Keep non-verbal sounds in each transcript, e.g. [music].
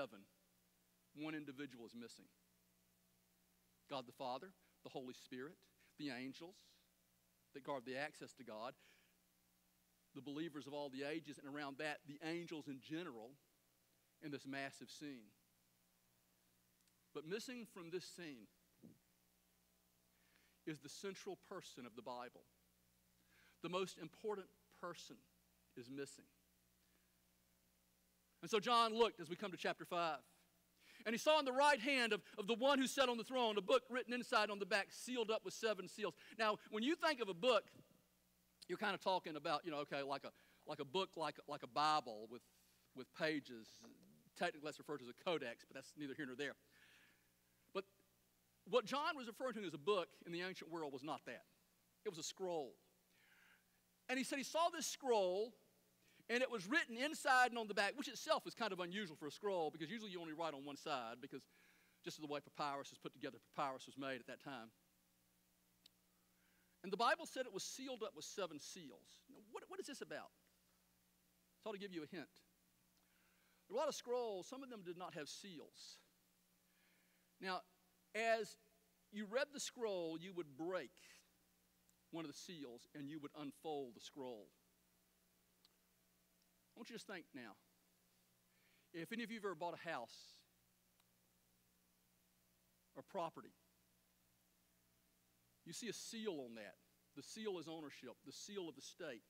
heaven, one individual is missing God the Father, the Holy Spirit, the angels that guard the access to God, the believers of all the ages, and around that, the angels in general in this massive scene. But missing from this scene is the central person of the Bible. The most important person is missing. And so John looked as we come to chapter 5. And he saw in the right hand of, of the one who sat on the throne a book written inside on the back, sealed up with seven seals. Now, when you think of a book, you're kind of talking about, you know, okay, like a, like a book, like, like a Bible with, with pages. Technically, that's referred to as a codex, but that's neither here nor there. But what John was referring to as a book in the ancient world was not that, it was a scroll. And he said he saw this scroll and it was written inside and on the back, which itself is kind of unusual for a scroll because usually you only write on one side because just the way papyrus is put together, papyrus was made at that time. And the Bible said it was sealed up with seven seals. Now, what, what is this about? I thought to give you a hint. There are a lot of scrolls, some of them did not have seals. Now, as you read the scroll, you would break one of the seals and you would unfold the scroll. I want you to just think now. If any of you have ever bought a house or property, you see a seal on that. The seal is ownership, the seal of the state.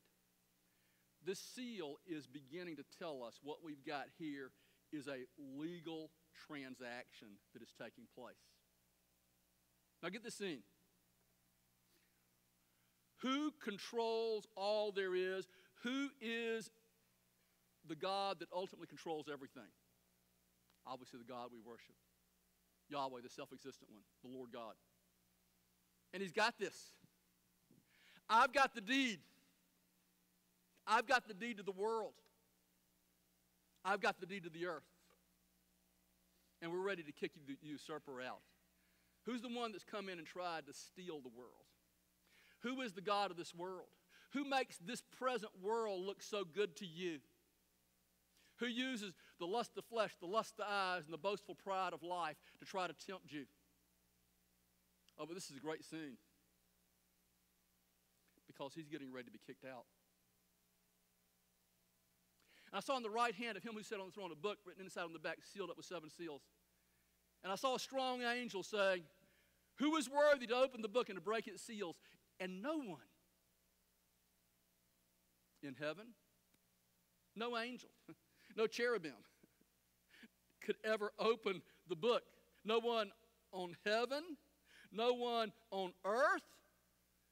This seal is beginning to tell us what we've got here is a legal transaction that is taking place. Now, get this scene. Who controls all there is? Who is the God that ultimately controls everything. Obviously, the God we worship Yahweh, the self existent one, the Lord God. And He's got this. I've got the deed. I've got the deed to the world. I've got the deed to the earth. And we're ready to kick the usurper out. Who's the one that's come in and tried to steal the world? Who is the God of this world? Who makes this present world look so good to you? Who uses the lust of flesh, the lust of the eyes, and the boastful pride of life to try to tempt you. Oh, but this is a great scene because he's getting ready to be kicked out. And I saw on the right hand of him who sat on the throne a book written inside on the back, sealed up with seven seals. And I saw a strong angel saying, Who is worthy to open the book and to break its seals? And no one in heaven, no angel, [laughs] no cherubim could ever open the book. No one on heaven, no one on earth,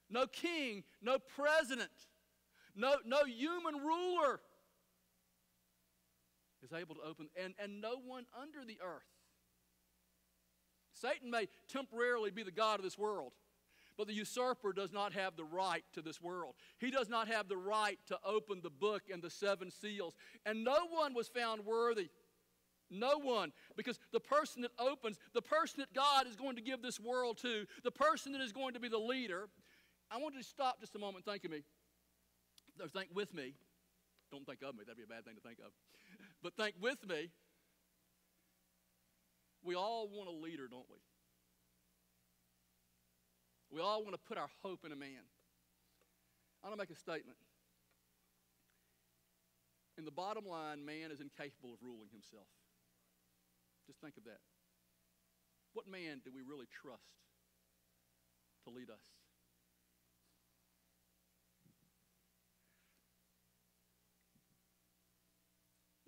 no king, no president, no, no human ruler is able to open, and, and no one under the earth. Satan may temporarily be the God of this world. But the usurper does not have the right to this world. He does not have the right to open the book and the seven seals. And no one was found worthy. No one. Because the person that opens, the person that God is going to give this world to, the person that is going to be the leader. I want you to stop just a moment and think of me. Or think with me. Don't think of me, that'd be a bad thing to think of. But think with me. We all want a leader, don't we? We all want to put our hope in a man. I want to make a statement. In the bottom line, man is incapable of ruling himself. Just think of that. What man do we really trust to lead us?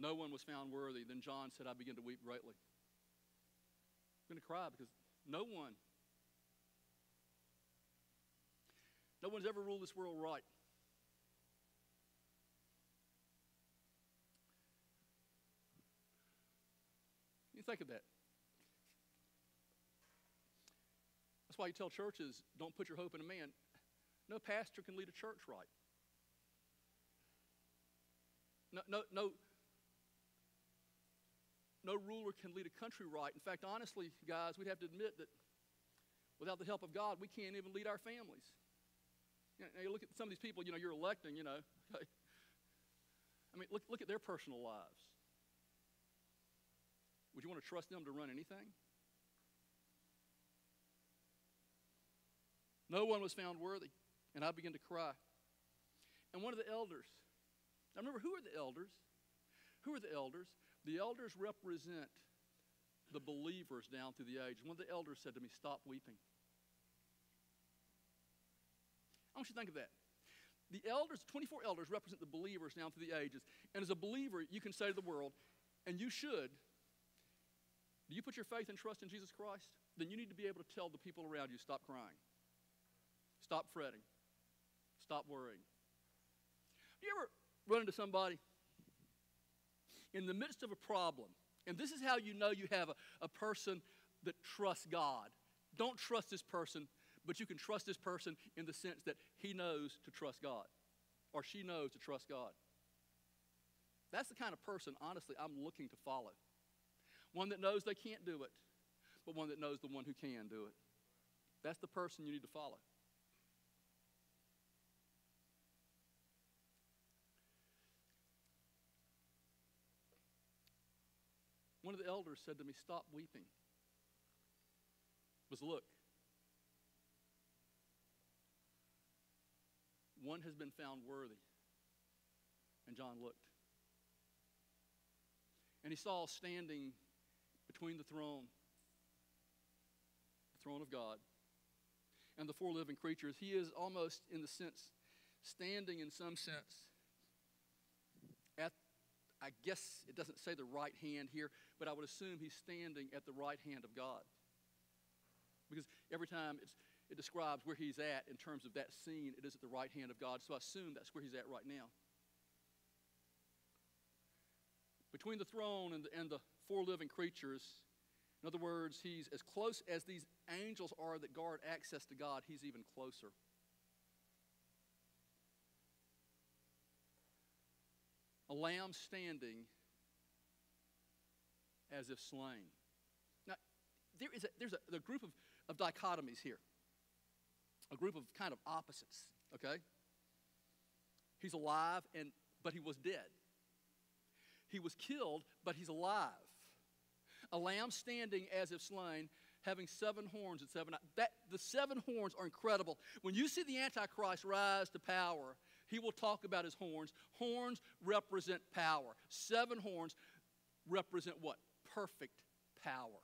No one was found worthy. Then John said, I began to weep greatly. I'm going to cry because no one No one's ever ruled this world right. You think of that. That's why you tell churches don't put your hope in a man. No pastor can lead a church right. No, no, no, no ruler can lead a country right. In fact, honestly, guys, we'd have to admit that without the help of God, we can't even lead our families. You, you look at some of these people, you know, you're electing, you know. [laughs] Okay. I mean, look, look at their personal lives. Would you want to trust them to run anything? No one was found worthy, and I began to cry. And one of the elders, now remember, who are the elders? Who are the elders? The elders represent the believers down through the age. One of the elders said to me, Stop weeping. I want you to think of that. The elders, 24 elders, represent the believers down through the ages. And as a believer, you can say to the world, and you should, do you put your faith and trust in Jesus Christ? Then you need to be able to tell the people around you, stop crying, stop fretting, stop worrying. You ever run into somebody in the midst of a problem, and this is how you know you have a, a person that trusts God. Don't trust this person but you can trust this person in the sense that he knows to trust God or she knows to trust God. That's the kind of person, honestly, I'm looking to follow. One that knows they can't do it, but one that knows the one who can do it. That's the person you need to follow. One of the elders said to me, Stop weeping. Was look, One has been found worthy. And John looked. And he saw standing between the throne, the throne of God, and the four living creatures. He is almost, in the sense, standing in some sense at, I guess it doesn't say the right hand here, but I would assume he's standing at the right hand of God. Because every time it's, it describes where he's at in terms of that scene. It is at the right hand of God. So I assume that's where he's at right now. Between the throne and the, and the four living creatures, in other words, he's as close as these angels are that guard access to God, he's even closer. A lamb standing as if slain. Now, there is a, there's a, a group of, of dichotomies here a group of kind of opposites, okay? He's alive, and, but he was dead. He was killed, but he's alive. A lamb standing as if slain, having seven horns and seven eyes. That, the seven horns are incredible. When you see the Antichrist rise to power, he will talk about his horns. Horns represent power. Seven horns represent what? Perfect power.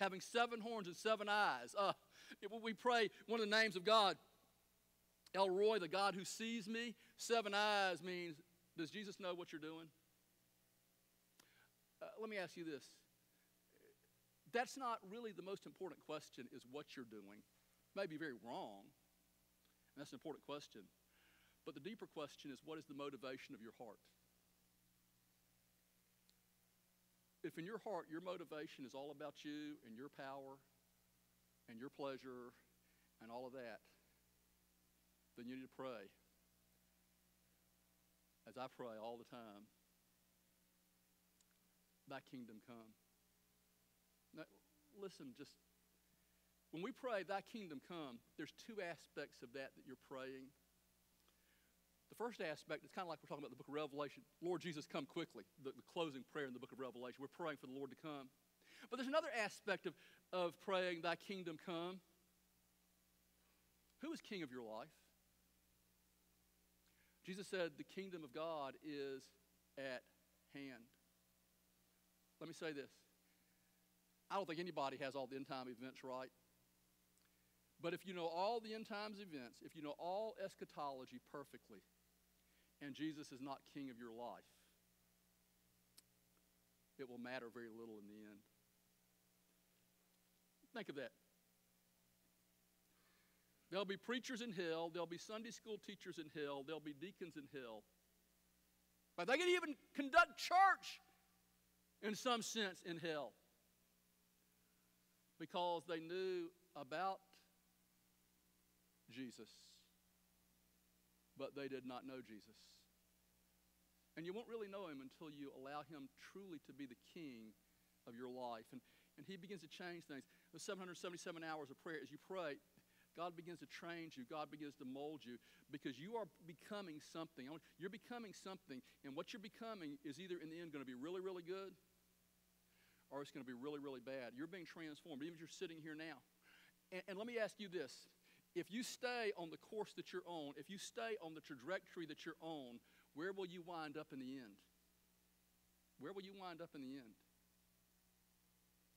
Having seven horns and seven eyes. Uh, when we pray one of the names of God, El Roi, the God who sees me, seven eyes means, does Jesus know what you're doing? Uh, let me ask you this. That's not really the most important question, is what you're doing. It may be very wrong, and that's an important question. But the deeper question is, what is the motivation of your heart? If in your heart your motivation is all about you and your power and your pleasure and all of that, then you need to pray. As I pray all the time, thy kingdom come. Now, listen, just when we pray, thy kingdom come, there's two aspects of that that you're praying. The first aspect is kind of like we're talking about the book of Revelation. Lord Jesus, come quickly. The, the closing prayer in the book of Revelation. We're praying for the Lord to come. But there's another aspect of, of praying, Thy kingdom come. Who is king of your life? Jesus said, The kingdom of God is at hand. Let me say this I don't think anybody has all the end time events right. But if you know all the end times events, if you know all eschatology perfectly, and Jesus is not king of your life, it will matter very little in the end. Think of that. There'll be preachers in hell. There'll be Sunday school teachers in hell. There'll be deacons in hell. But they can even conduct church in some sense in hell because they knew about Jesus, but they did not know Jesus. And you won't really know him until you allow him truly to be the king of your life. And and He begins to change things. The 777 hours of prayer, as you pray, God begins to train you. God begins to mold you because you are becoming something. You're becoming something, and what you're becoming is either in the end going to be really, really good, or it's going to be really, really bad. You're being transformed, even if you're sitting here now. And, and let me ask you this if you stay on the course that you're on, if you stay on the trajectory that you're on, where will you wind up in the end? Where will you wind up in the end?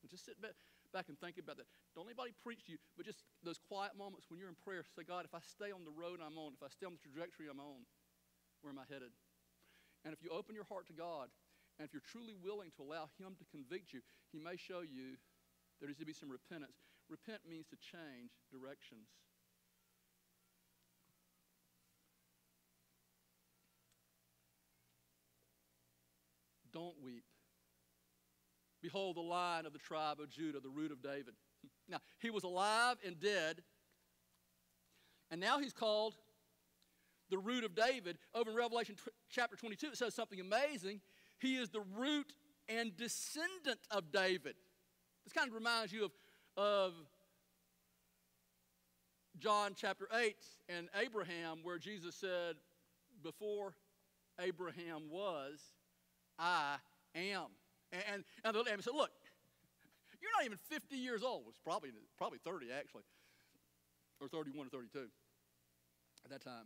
Just sit back, back and think about that. Don't anybody preach to you, but just those quiet moments when you're in prayer, say, God, if I stay on the road I'm on, if I stay on the trajectory I'm on, where am I headed? And if you open your heart to God, and if you're truly willing to allow Him to convict you, He may show you there needs to be some repentance. Repent means to change directions. Don't weep. Behold the lion of the tribe of Judah, the root of David. [laughs] Now, he was alive and dead, and now he's called the root of David. Over in Revelation t- chapter 22, it says something amazing. He is the root and descendant of David. This kind of reminds you of, of John chapter 8 and Abraham, where Jesus said, Before Abraham was, I am. And, and, and said, Look, you're not even 50 years old. It's probably, probably 30, actually, or 31 or 32 at that time.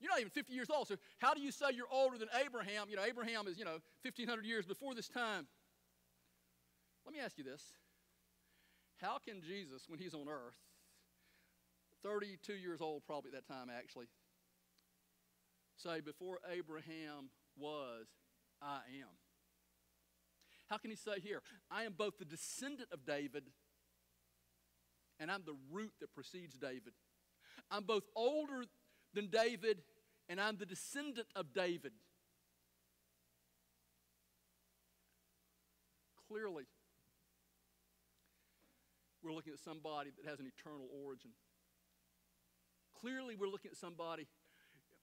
You're not even 50 years old. So, how do you say you're older than Abraham? You know, Abraham is, you know, 1,500 years before this time. Let me ask you this How can Jesus, when he's on earth, 32 years old probably at that time actually, say, Before Abraham was, I am? How can he say here, I am both the descendant of David and I'm the root that precedes David? I'm both older than David, and I'm the descendant of David. Clearly, we're looking at somebody that has an eternal origin. Clearly, we're looking at somebody.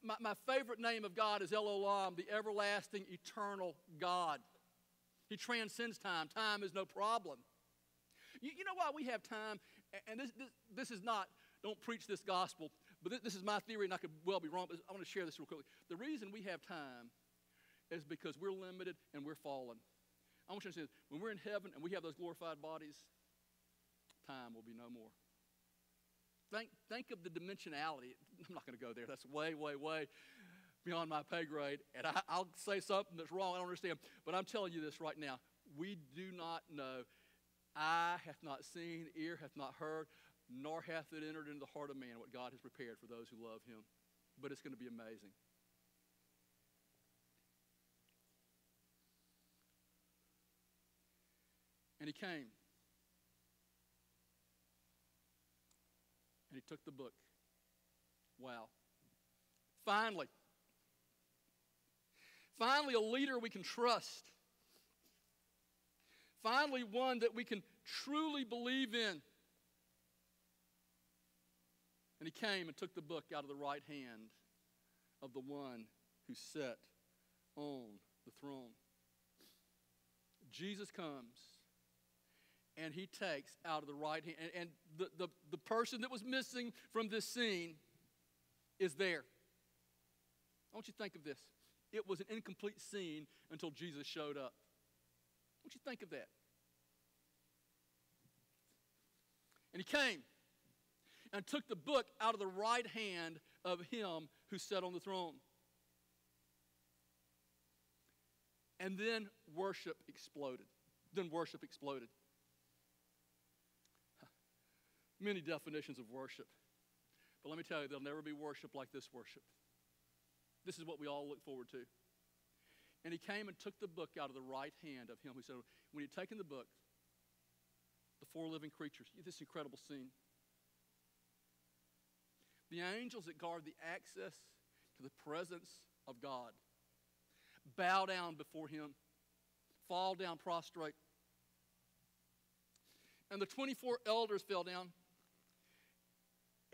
My, my favorite name of God is El Olam, the everlasting, eternal God. He transcends time. Time is no problem. You, you know why we have time? And this, this, this is not, don't preach this gospel but this, this is my theory, and I could well be wrong, but I want to share this real quickly. The reason we have time is because we're limited and we're fallen. I want you to understand when we're in heaven and we have those glorified bodies, time will be no more. Think, think of the dimensionality. [laughs] I'm not going to go there. That's way, way, way beyond my pay grade. And I, I'll say something that's wrong. I don't understand. But I'm telling you this right now. We do not know. Eye hath not seen, ear hath not heard nor hath it entered into the heart of man what God has prepared for those who love him. But it's going to be amazing. And he came. And he took the book. Wow. Finally. Finally, a leader we can trust. Finally, one that we can truly believe in. And he came and took the book out of the right hand of the one who sat on the throne. Jesus comes and he takes out of the right hand, and, and the, the, the person that was missing from this scene is there. I want you to think of this. It was an incomplete scene until Jesus showed up. I want you think of that. And he came and took the book out of the right hand of him who sat on the throne. And then worship exploded. Then worship exploded. Many definitions of worship. But let me tell you, there'll never be worship like this worship. This is what we all look forward to. And he came and took the book out of the right hand of him who said, when he'd taken the book, the four living creatures, this incredible scene. The angels that guard the access to the presence of God bow down before him, fall down prostrate. And the 24 elders fell down.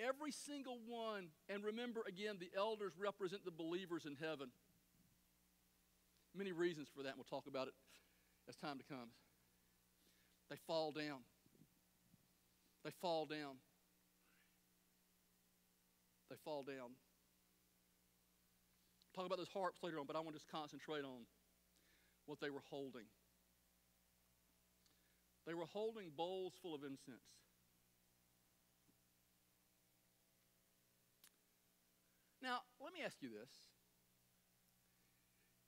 Every single one, and remember again, the elders represent the believers in heaven. Many reasons for that, and we'll talk about it as time comes. They fall down. They fall down they fall down. Talk about those harps later on, but I want to just concentrate on what they were holding. They were holding bowls full of incense. Now, let me ask you this.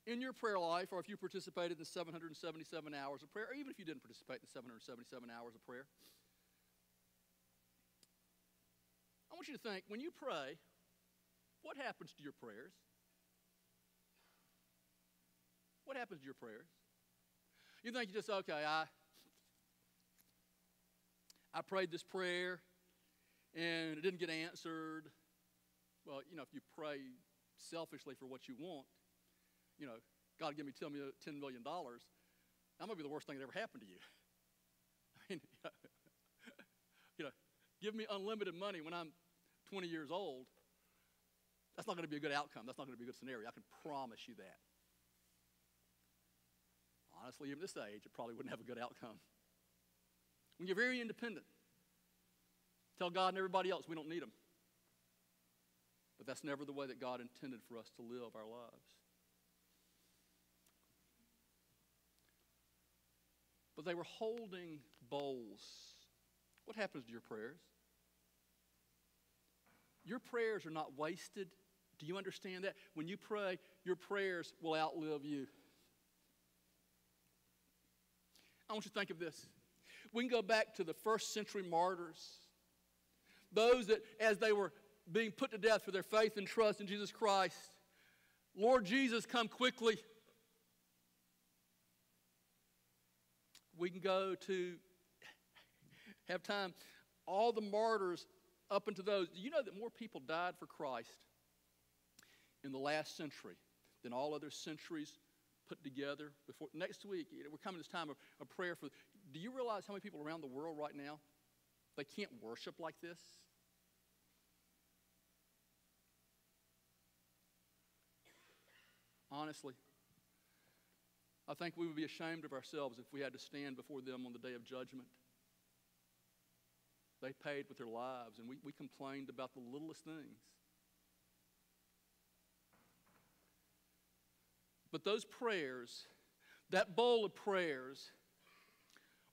In your prayer life, or if you participated in the 777 hours of prayer, or even if you didn't participate in the 777 hours of prayer, I want you to think when you pray, what happens to your prayers? What happens to your prayers? You think you just, okay, I, I prayed this prayer and it didn't get answered. Well, you know, if you pray selfishly for what you want, you know, God give me $10 million, that might be the worst thing that ever happened to you. [laughs] I mean, [laughs] you know, give me unlimited money when I'm 20 years old. That's not going to be a good outcome. That's not going to be a good scenario. I can promise you that. Honestly, even this age, it probably wouldn't have a good outcome. When you're very independent, tell God and everybody else we don't need them. But that's never the way that God intended for us to live our lives. But they were holding bowls. What happens to your prayers? Your prayers are not wasted. Do you understand that? When you pray, your prayers will outlive you. I want you to think of this. We can go back to the first century martyrs, those that, as they were being put to death for their faith and trust in Jesus Christ, Lord Jesus, come quickly. We can go to have time. All the martyrs up into those. Do you know that more people died for Christ in the last century than all other centuries put together before next week we're coming this time of, of prayer for do you realize how many people around the world right now they can't worship like this honestly i think we would be ashamed of ourselves if we had to stand before them on the day of judgment they paid with their lives and we, we complained about the littlest things But those prayers, that bowl of prayers,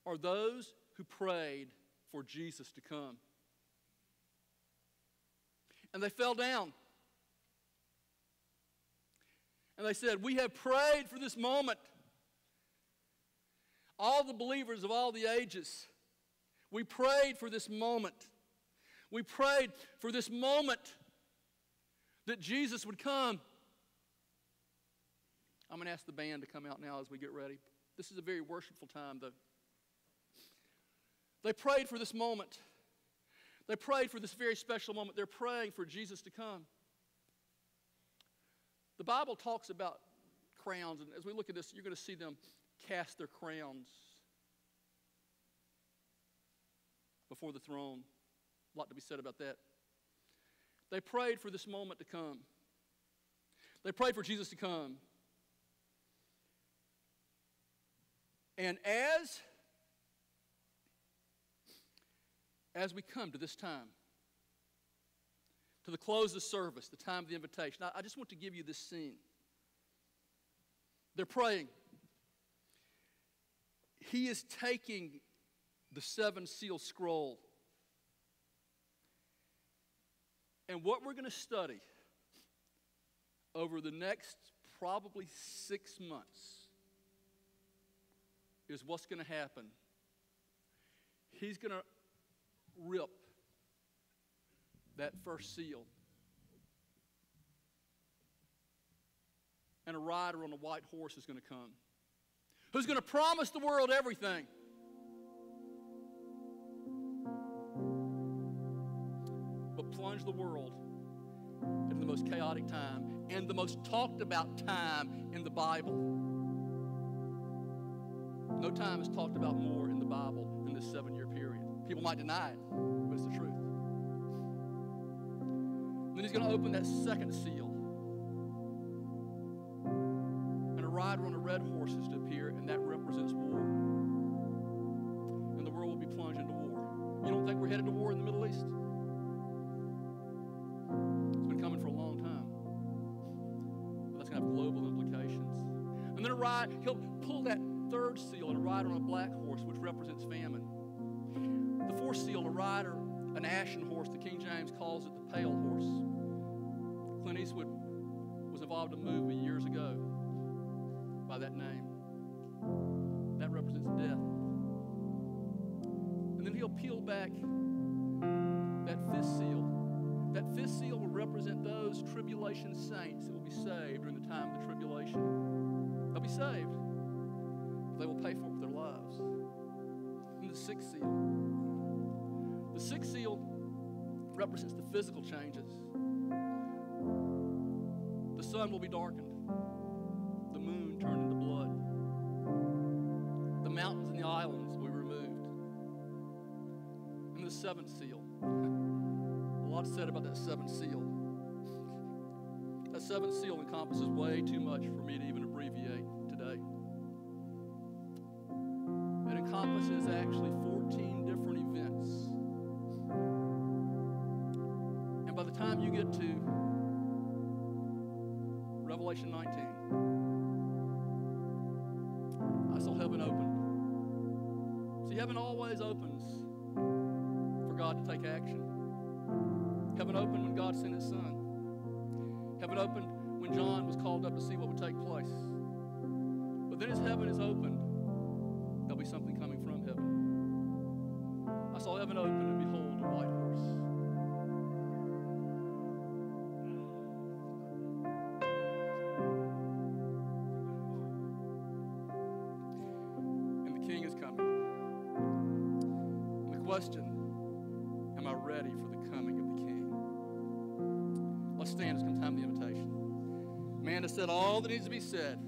are those who prayed for Jesus to come. And they fell down. And they said, We have prayed for this moment. All the believers of all the ages, we prayed for this moment. We prayed for this moment that Jesus would come. I'm going to ask the band to come out now as we get ready. This is a very worshipful time, though. They prayed for this moment. They prayed for this very special moment. They're praying for Jesus to come. The Bible talks about crowns, and as we look at this, you're going to see them cast their crowns before the throne. A lot to be said about that. They prayed for this moment to come. They prayed for Jesus to come. And as as we come to this time, to the close of service, the time of the invitation, I, I just want to give you this scene. They're praying. He is taking the seven seal scroll. And what we're going to study over the next probably six months is what's going to happen. He's going to rip that first seal. And a rider on a white horse is going to come who's going to promise the world everything. But plunge the world into the most chaotic time and the most talked about time in the Bible. No time is talked about more in the Bible than this seven year period. People might deny it, but it's the truth. Then he's going to open that second seal. And a rider on a red horse is to appear, and that represents war. And the world will be plunged into war. You don't think we're headed to war in the Middle East? It's been coming for a long time. But that's going to have global implications. And then a ride, he'll pull that third seal and a rider on a black horse, which represents famine. The fourth seal, a rider, an ashen horse. The King James calls it pale horse. Clint Eastwood was involved in a movie years ago by that name. That represents death. And then he'll peel back that fifth seal. That fifth seal will represent those tribulation saints that will be saved during the time of the tribulation. They'll be saved. They will pay for it with their lives. And the sixth seal. Represents the physical changes. The sun will be darkened, the moon turned into blood, the mountains and the islands will be removed. And the seventh seal. [laughs] A lot said about that seventh seal. That seventh seal encompasses way too much for me to even abbreviate today. It encompasses actually 14 you get to Revelation 19, I saw heaven open. See, heaven always opens for God to take action. Heaven opened when God sent His Son. Heaven opened when John was called up to see what would take place. But then as heaven is opened, there'll be something said.